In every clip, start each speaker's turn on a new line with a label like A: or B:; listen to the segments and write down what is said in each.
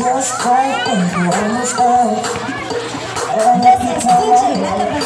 A: just coke and you almost broke. And every time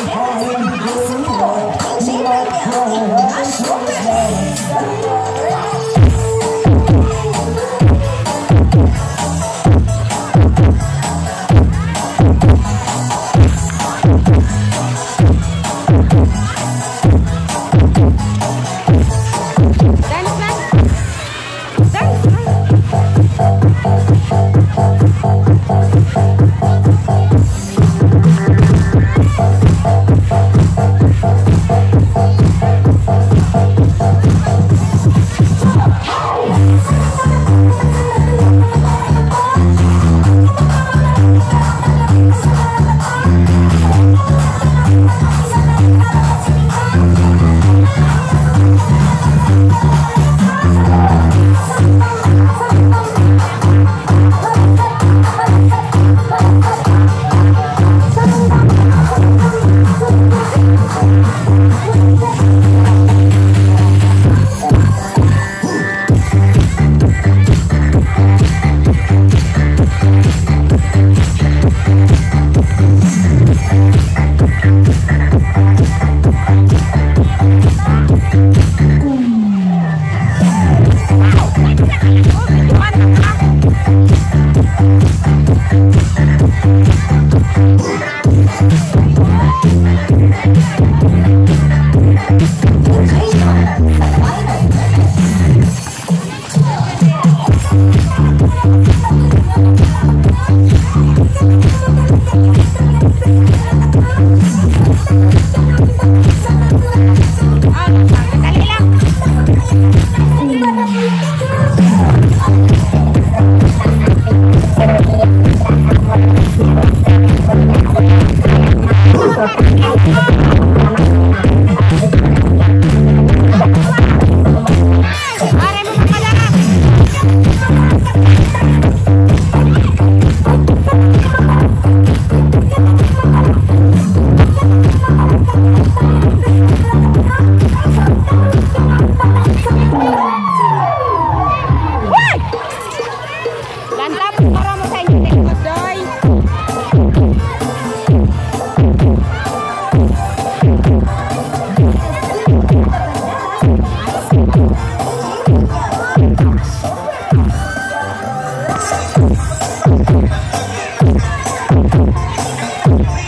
A: Sorry,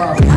A: Wow.